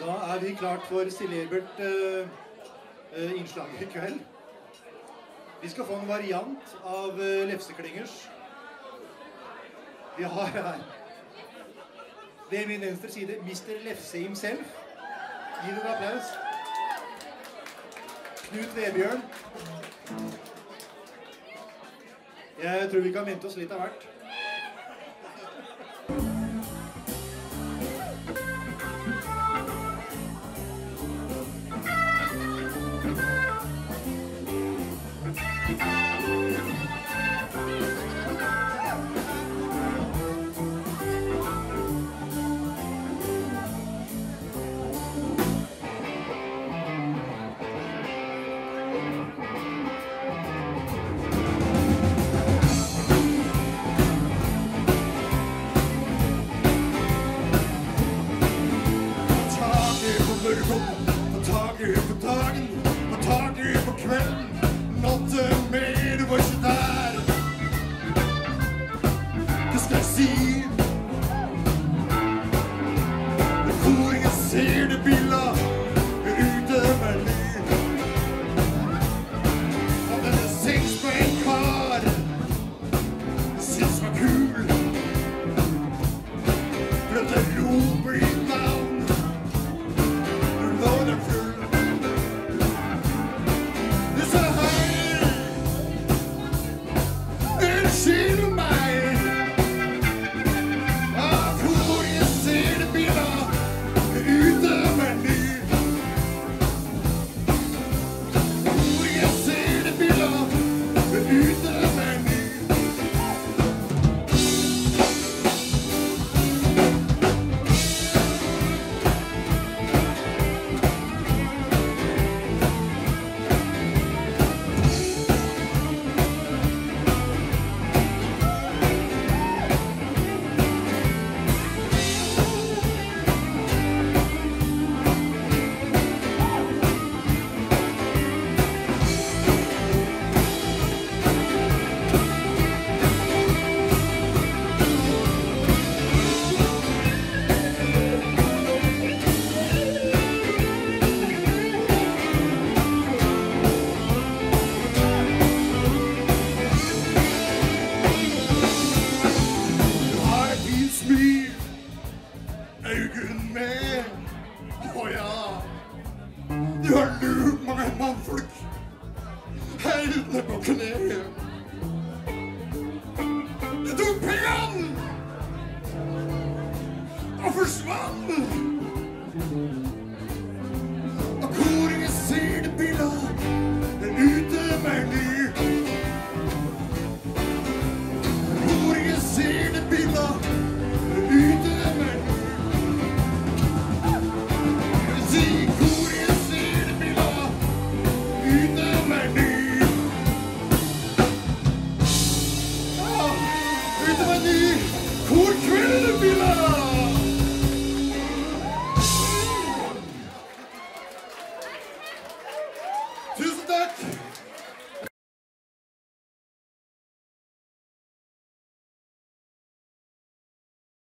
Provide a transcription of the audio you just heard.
Da er vi klart for celebert uh, uh, innslag i kveld. Vi skal få en variant av uh, lefseklingers. Vi har her ved min venstre side Mr. Lefse himself. Gi en applaus. Knut Vebjørn. Jeg tror vi kan vente oss litt av hvert. Taket på mørket, på taket på dagen, på taket på mer, du var ikke der. Hva skal jeg si? people can hear. De!